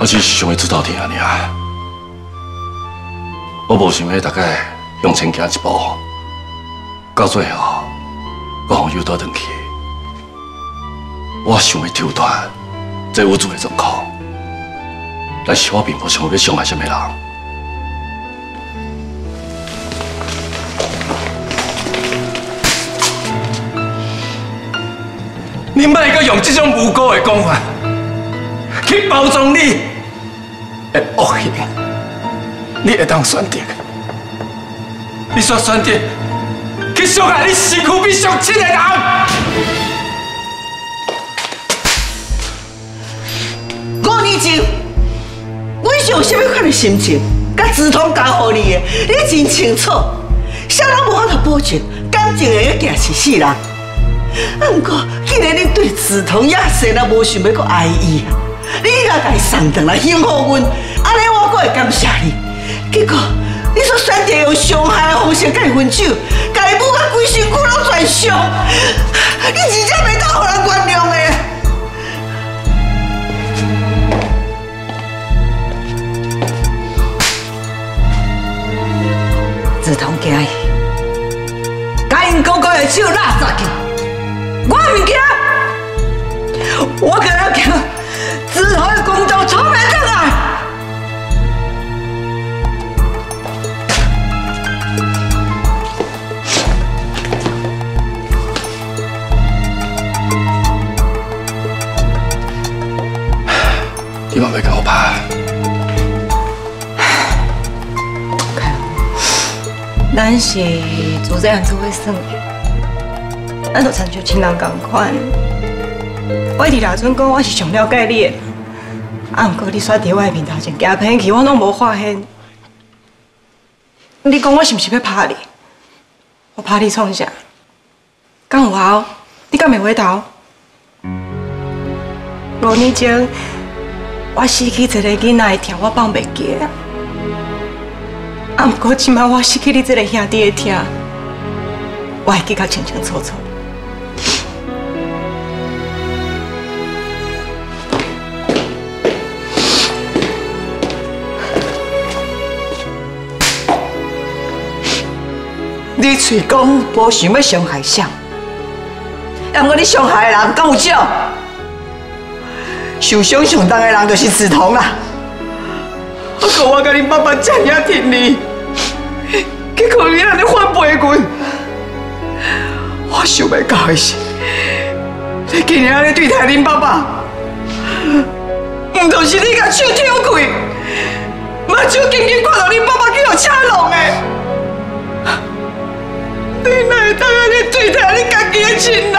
我只是想要出头天尔，我无想要大概用钱行一步，到最后我又倒转去。我想要抽断这无助的状况，但是我并不想要伤害什么人。你不要用这种无辜的讲法包装你的恶行，你会当选择？你选选择去伤害你身躯比上亲的人？五年前，我是用什么款的心情，甲梓潼交予你的？你真清楚，啥人无法度保证感情会行是死人。啊，不过既然你对梓潼也生了无想要搁爱伊啊，你应该甲伊送回来幸福阮，安尼我搁会感谢你。结果你却选择用伤害的方式甲伊分手，甲伊母甲规身躯拢全伤，你真正袂当互人原谅的。梓潼惊伊，甲因哥哥的手拉下去。我唔惊，我咱是做这样做伙算的，咱就亲像亲人共款。我伫老阵讲我是上了解你的，啊，毋过你选伫我的面头前夹偏去，我拢无发现。你讲我是毋是要拍你？我拍你创啥？敢有效？你敢袂回头？五年前，我失去一个囡仔疼，我放袂记。啊，不过即摆我失去你这个兄弟的疼，我会记得清清楚楚。你嘴讲无想要伤害谁，要过你伤害的人敢有少？受伤上重的人就是梓潼啦。啊，可我甲你爸爸这样挺你，结果你安尼反背阮，我想袂到的是，你竟然安尼对待恁爸爸，毋就是你甲手抽开，目睭紧紧看到恁爸爸去互车弄的。你哪会当安尼对待你家己的亲人啊？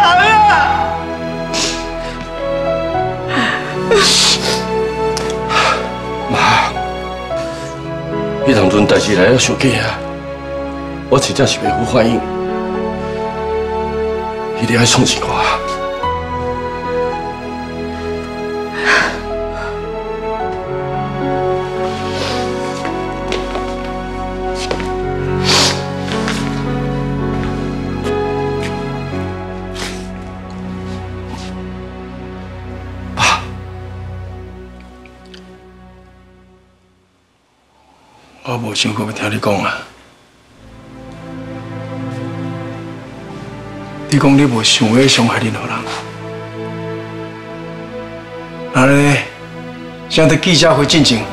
阵代志来了伤紧啊，我真正是袂赴反应，一定要相信我。我无想过要听你讲啊！你讲你无想要伤害任何人，安尼，像在记者会进前，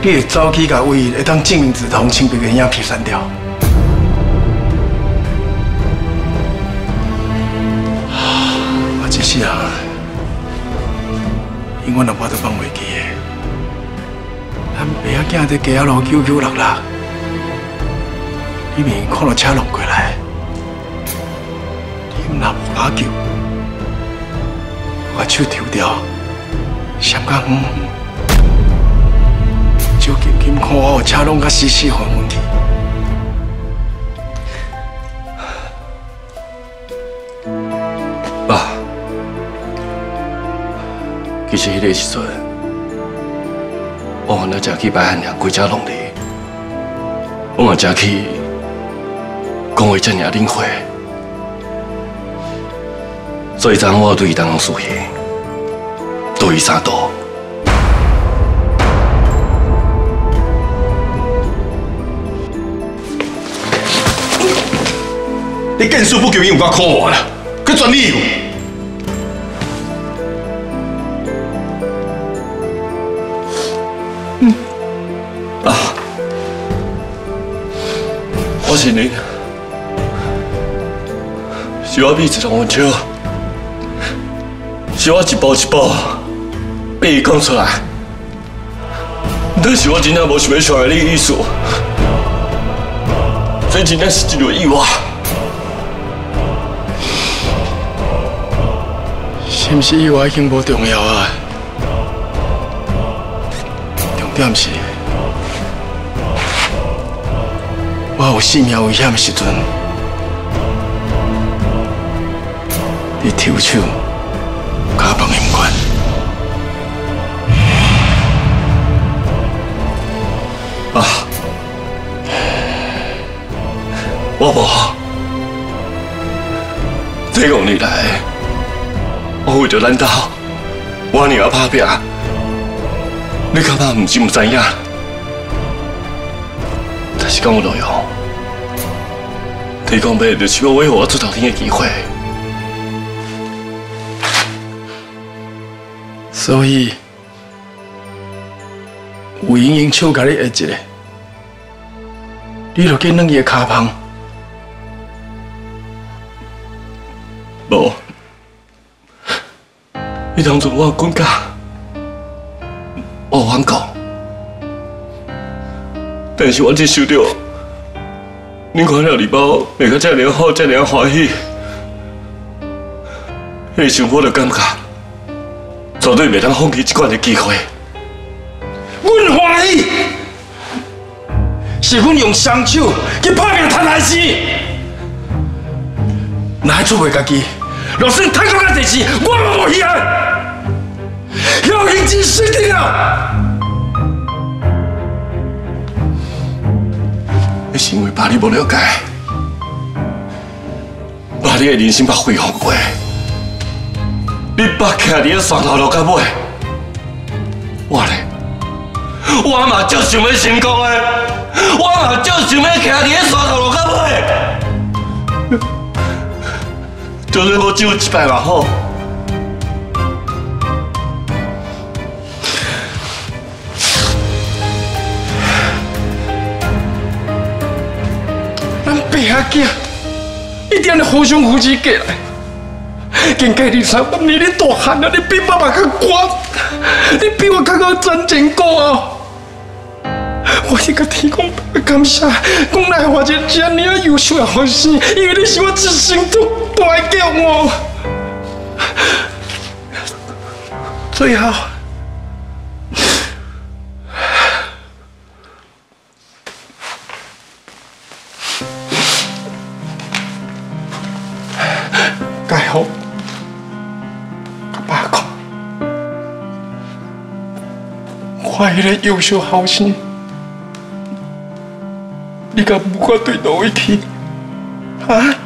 你会走去甲唯一会当证明梓潼清白的影片删掉。我这世人，永远都无得放袂记的。咱爸仔囝在街仔路九九六六，你明看到车弄过来，你若无把救，我手抽掉，闪到远远，就紧紧看我车弄甲死死缓缓去。爸，其实迄个时阵。我往那家去拜汉娘，归家弄地。我往家去，工会正也灵会。所以讲，我对伊当个苏，对伊三刀。你见术不高面，有够看我啦！去专利。是你，是我秘一两碗酒，是我一步一步被伊讲出来，但是我真正无想要伤害你的意思，这真正是一个意外。是不是意外已经无重要啊？重点是，我有性命危险的时阵，你抽手，加帮唔管。啊！我无，这五年来。我为着咱家，我娘啊打拼，你恐怕唔是唔知影，是讲有路用，你讲白就是要为我出头天的机会，所以有英英手甲你压一个，你就去弄伊的卡棒，无。你当作我管家，我反讲，但是我只想到，你看了礼包卖个这样好，这样欢喜，那时我就感觉，绝对袂当放弃这款的机会。阮欢喜，是阮用双手去拍命赚来死，哪出卖家己？就算太过个代志，我嘛无稀罕。要认真死定啊！因为爸你无了解，爸你的人生把毁放过，你爸徛伫个山头落到尾，我咧，我嘛就想要成功的，我嘛就想要徛伫个山头落到尾。就算我只有一百万好，咱爸阿囝一定要互相扶持过来。经过二三十年，你大汉了，你比爸爸较乖，你比我较较赚钱过哦。我是甲天公感谢，讲来我这这么优秀的后生，因为你是我一生中大的骄傲。最后，盖好，甲爸讲，我迄个优秀后生。你敢不管对哪位去？啊？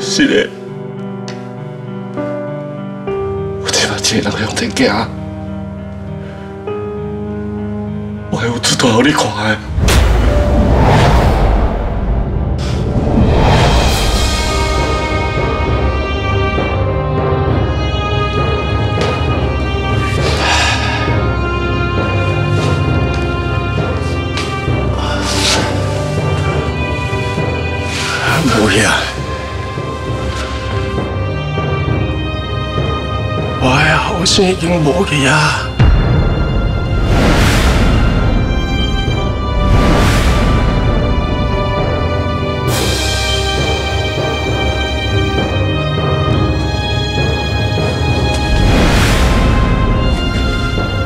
是的，我这把钱人用在行，我还有出头给你看的。不要！我呀，好生已经无去啊！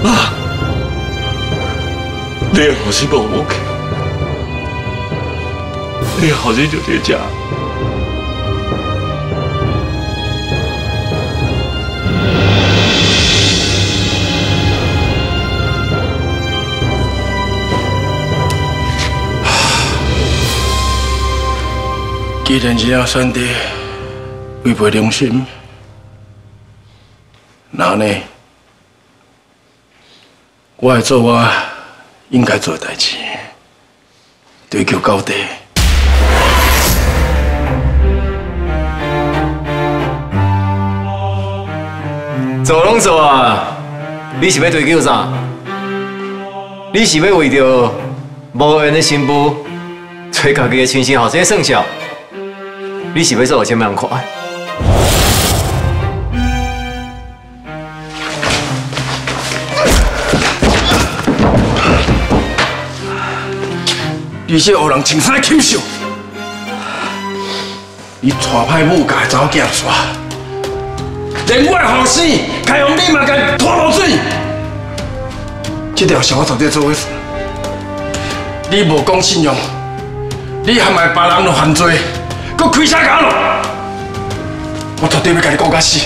啊！你好心帮我去。你好，这就在家。既然这样选择违背良心，那呢？我会做我应该做的代志，追求到底。做拢做啊！你是要追求啥？你是要为着无缘的新妇，找家己的亲生后生算账？你是要做什么样款？你这学人穿衫禽兽，你带歹母家走囝耍，连我的后生开用你嘛甲拖落水，这条是我绝对做伙事。你无讲信用，你陷害别人就犯罪，搁开车搞咯，我绝对要甲你讲到死，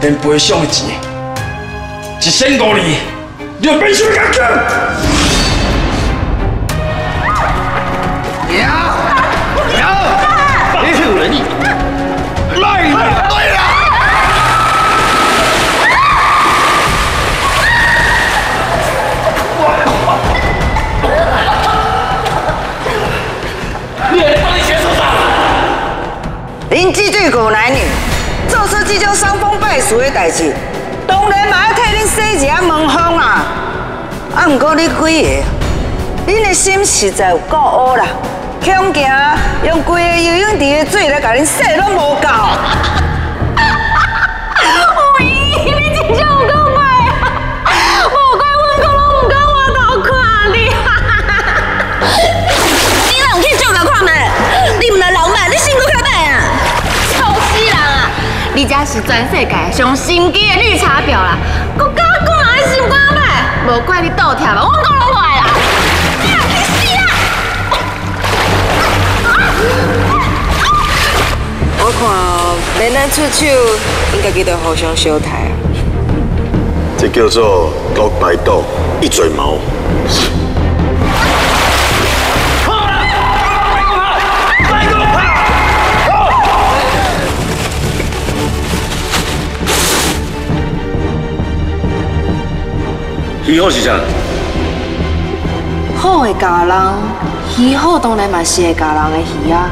连赔偿的钱一千五年，你就免想甲讲。志，当然嘛要替恁洗一下门风啊！啊，毋过你几个，恁的心实在有够乌啦！恐惊用规个游泳池的水来甲恁洗拢无够。喂，你真正有够才是全世界上心机的绿茶婊啦！搁敢讲人的心肝歹，无怪你倒贴吧，我讲拢坏啦！你啊，去死啦！我看免咱出手，应该记得互相相待啊。这叫做六百斗一嘴毛。鱼好是啥？好的家人，鱼好当然嘛是会家人的鱼啊。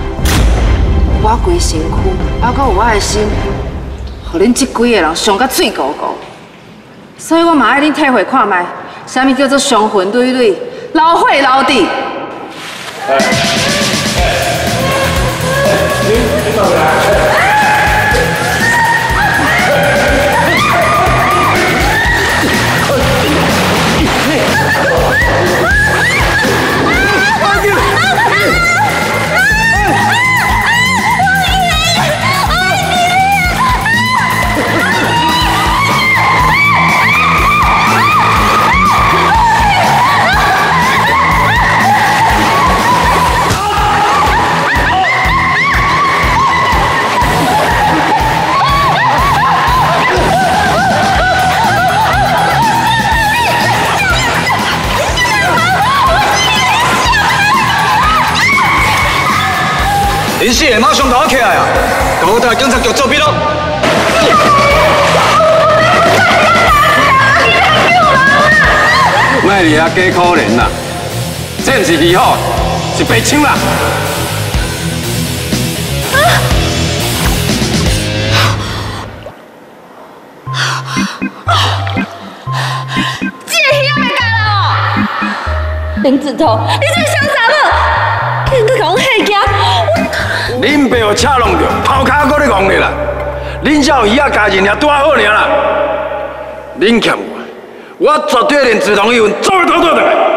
我规身躯，还阁有我的心，互恁这几个人伤甲嘴糊糊。所以我嘛爱恁体会看卖，啥物叫做伤痕累累，老火老底。恁四个马上头起来啊！甲我带警察局做笔录。卖你啊？假可怜啦！这不是鱼好，是白抢啦！林子彤，你这个小杂某，竟然搁甲阮吓惊！恁爸有车撞着，头壳搁咧戆咧啦！恁只有鱼仔家人也拄好尔啦！恁欠我，我绝对连自动一份做都做落来。